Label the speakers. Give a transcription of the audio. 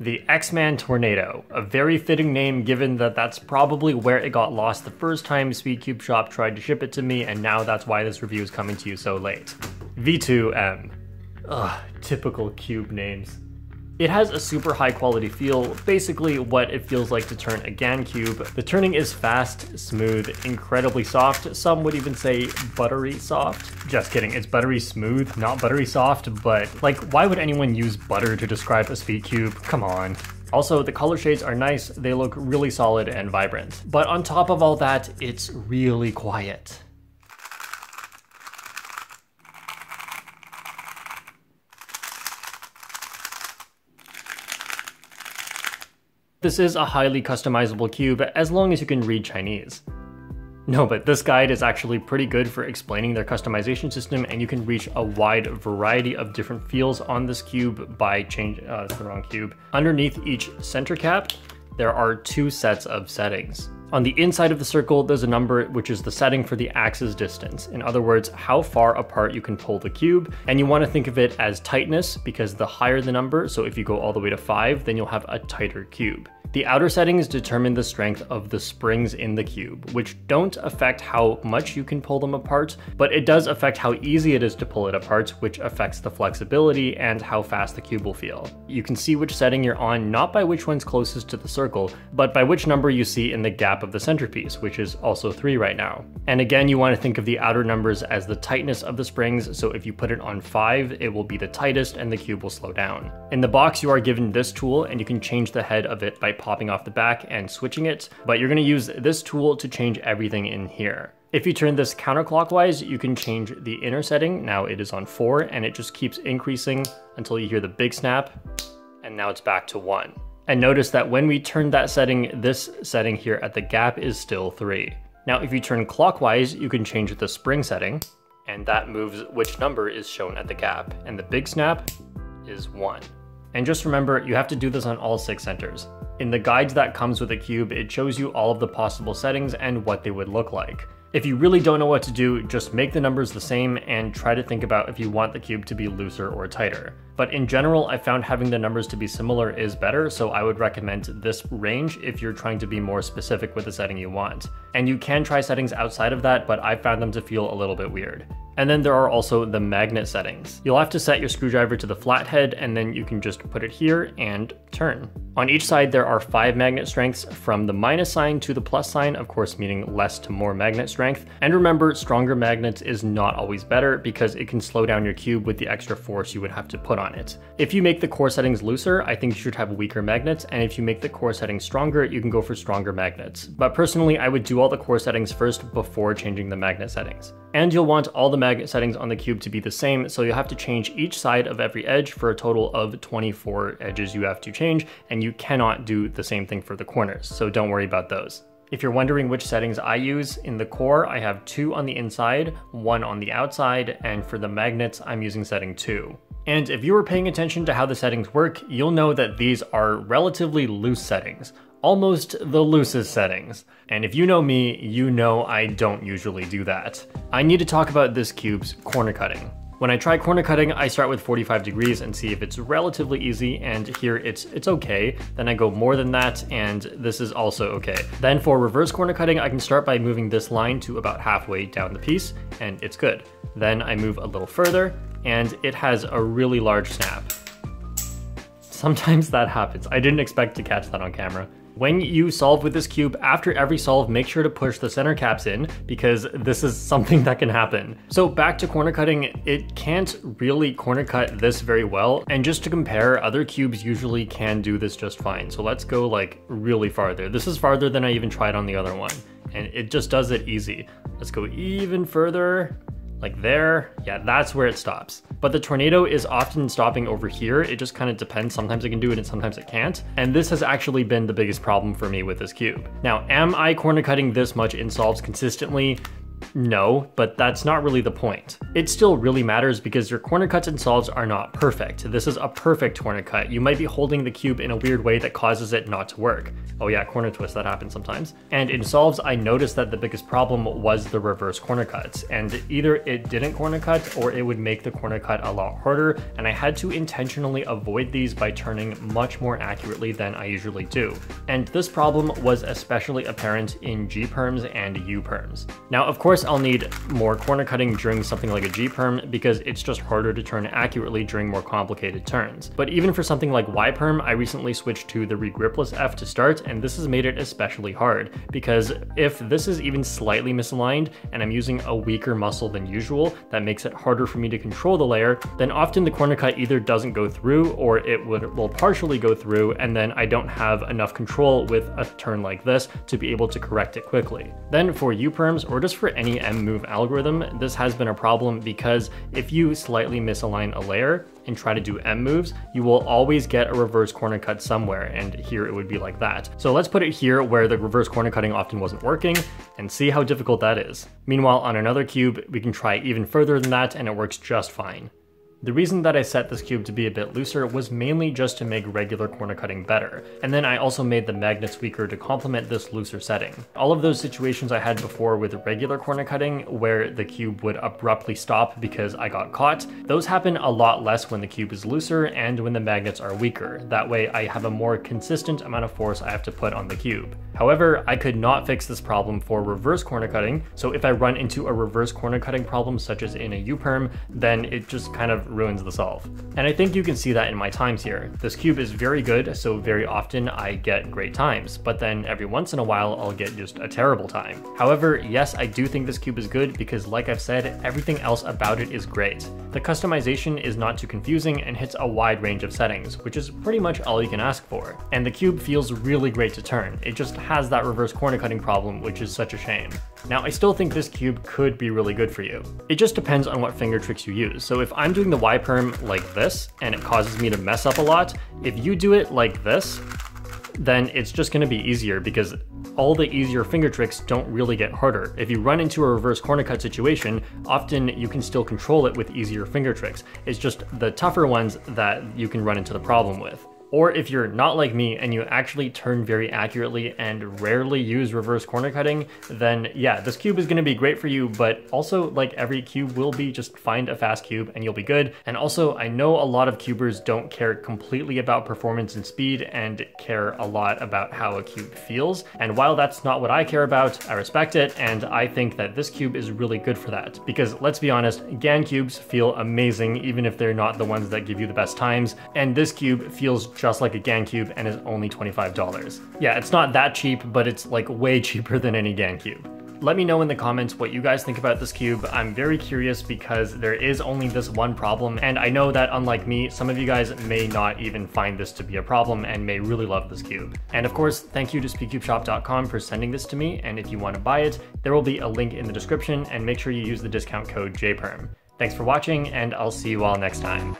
Speaker 1: The X-Man Tornado, a very fitting name given that that's probably where it got lost the first time Speedcube Shop tried to ship it to me and now that's why this review is coming to you so late. V2M. Ugh, typical cube names. It has a super high quality feel, basically what it feels like to turn a GAN cube. The turning is fast, smooth, incredibly soft, some would even say buttery soft. Just kidding, it's buttery smooth, not buttery soft, but like why would anyone use butter to describe a speed cube? Come on. Also, the color shades are nice, they look really solid and vibrant. But on top of all that, it's really quiet. This is a highly customizable cube as long as you can read Chinese. No, but this guide is actually pretty good for explaining their customization system and you can reach a wide variety of different feels on this cube by change, uh, the wrong cube. Underneath each center cap, there are two sets of settings. On the inside of the circle, there's a number which is the setting for the axis distance. In other words, how far apart you can pull the cube. And you wanna think of it as tightness because the higher the number, so if you go all the way to five, then you'll have a tighter cube. The outer settings determine the strength of the springs in the cube, which don't affect how much you can pull them apart, but it does affect how easy it is to pull it apart, which affects the flexibility and how fast the cube will feel. You can see which setting you're on not by which one's closest to the circle, but by which number you see in the gap of the centerpiece, which is also 3 right now. And again, you want to think of the outer numbers as the tightness of the springs, so if you put it on 5, it will be the tightest and the cube will slow down. In the box, you are given this tool and you can change the head of it by popping off the back and switching it, but you're gonna use this tool to change everything in here. If you turn this counterclockwise, you can change the inner setting. Now it is on four and it just keeps increasing until you hear the big snap and now it's back to one. And notice that when we turn that setting, this setting here at the gap is still three. Now, if you turn clockwise, you can change the spring setting and that moves which number is shown at the gap. And the big snap is one. And just remember, you have to do this on all six centers. In the guides that comes with a cube, it shows you all of the possible settings and what they would look like. If you really don't know what to do, just make the numbers the same and try to think about if you want the cube to be looser or tighter. But in general, I found having the numbers to be similar is better, so I would recommend this range if you're trying to be more specific with the setting you want. And you can try settings outside of that, but I found them to feel a little bit weird. And then there are also the magnet settings. You'll have to set your screwdriver to the flathead and then you can just put it here and turn. On each side there are five magnet strengths from the minus sign to the plus sign, of course meaning less to more magnet strength. And remember, stronger magnets is not always better because it can slow down your cube with the extra force you would have to put on it. If you make the core settings looser, I think you should have weaker magnets, and if you make the core settings stronger, you can go for stronger magnets. But personally, I would do all the core settings first before changing the magnet settings. And you'll want all the magnet settings on the cube to be the same, so you'll have to change each side of every edge for a total of 24 edges you have to change, and you cannot do the same thing for the corners, so don't worry about those. If you're wondering which settings I use, in the core I have two on the inside, one on the outside, and for the magnets I'm using setting 2. And if you were paying attention to how the settings work, you'll know that these are relatively loose settings almost the loosest settings. And if you know me, you know I don't usually do that. I need to talk about this cube's corner cutting. When I try corner cutting, I start with 45 degrees and see if it's relatively easy, and here it's it's okay. Then I go more than that, and this is also okay. Then for reverse corner cutting, I can start by moving this line to about halfway down the piece, and it's good. Then I move a little further, and it has a really large snap. Sometimes that happens. I didn't expect to catch that on camera. When you solve with this cube, after every solve, make sure to push the center caps in because this is something that can happen. So back to corner cutting, it can't really corner cut this very well. And just to compare, other cubes usually can do this just fine. So let's go like really farther. This is farther than I even tried on the other one. And it just does it easy. Let's go even further like there, yeah, that's where it stops. But the tornado is often stopping over here. It just kind of depends. Sometimes it can do it and sometimes it can't. And this has actually been the biggest problem for me with this cube. Now, am I corner cutting this much in solves consistently? No, but that's not really the point. It still really matters because your corner cuts and solves are not perfect. This is a perfect corner cut. You might be holding the cube in a weird way that causes it not to work. Oh yeah, corner twist, that happens sometimes. And in solves, I noticed that the biggest problem was the reverse corner cuts, and either it didn't corner cut or it would make the corner cut a lot harder, and I had to intentionally avoid these by turning much more accurately than I usually do. And this problem was especially apparent in G perms and U perms. Now, of course, I'll need more corner cutting during something like a G-perm because it's just harder to turn accurately during more complicated turns. But even for something like Y-perm, I recently switched to the regripless F to start, and this has made it especially hard because if this is even slightly misaligned and I'm using a weaker muscle than usual that makes it harder for me to control the layer, then often the corner cut either doesn't go through or it would, will partially go through and then I don't have enough control with a turn like this to be able to correct it quickly. Then for U-perms or just for any M-move algorithm, this has been a problem because if you slightly misalign a layer and try to do M moves, you will always get a reverse corner cut somewhere, and here it would be like that. So let's put it here where the reverse corner cutting often wasn't working, and see how difficult that is. Meanwhile, on another cube, we can try even further than that, and it works just fine. The reason that I set this cube to be a bit looser was mainly just to make regular corner cutting better, and then I also made the magnets weaker to complement this looser setting. All of those situations I had before with regular corner cutting, where the cube would abruptly stop because I got caught, those happen a lot less when the cube is looser and when the magnets are weaker. That way I have a more consistent amount of force I have to put on the cube. However, I could not fix this problem for reverse corner cutting, so if I run into a reverse corner cutting problem such as in a U-perm, then it just kind of ruins the solve. And I think you can see that in my times here. This cube is very good, so very often I get great times, but then every once in a while I'll get just a terrible time. However, yes, I do think this cube is good because like I've said, everything else about it is great. The customization is not too confusing and hits a wide range of settings, which is pretty much all you can ask for. And the cube feels really great to turn. It just has that reverse corner cutting problem, which is such a shame. Now, I still think this cube could be really good for you. It just depends on what finger tricks you use. So if I'm doing the Y-perm like this, and it causes me to mess up a lot, if you do it like this, then it's just gonna be easier because all the easier finger tricks don't really get harder. If you run into a reverse corner cut situation, often you can still control it with easier finger tricks. It's just the tougher ones that you can run into the problem with. Or if you're not like me and you actually turn very accurately and rarely use reverse corner cutting, then yeah, this cube is gonna be great for you, but also like every cube will be just find a fast cube and you'll be good. And also I know a lot of cubers don't care completely about performance and speed and care a lot about how a cube feels. And while that's not what I care about, I respect it. And I think that this cube is really good for that because let's be honest, GAN cubes feel amazing even if they're not the ones that give you the best times. And this cube feels just like a GAN-Cube and is only $25. Yeah, it's not that cheap, but it's like way cheaper than any GAN-Cube. Let me know in the comments what you guys think about this cube. I'm very curious because there is only this one problem, and I know that unlike me, some of you guys may not even find this to be a problem and may really love this cube. And of course, thank you to speedcubeshop.com for sending this to me, and if you want to buy it, there will be a link in the description, and make sure you use the discount code JPERM. Thanks for watching, and I'll see you all next time.